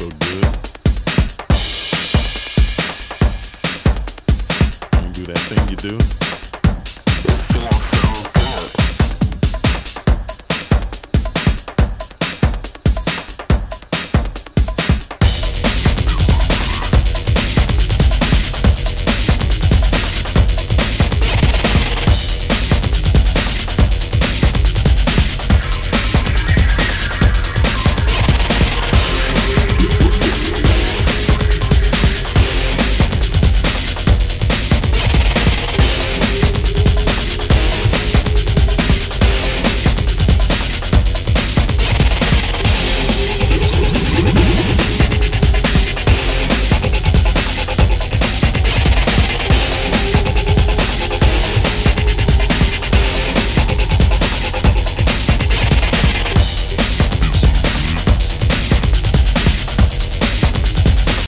You do that thing you do. Feel so good.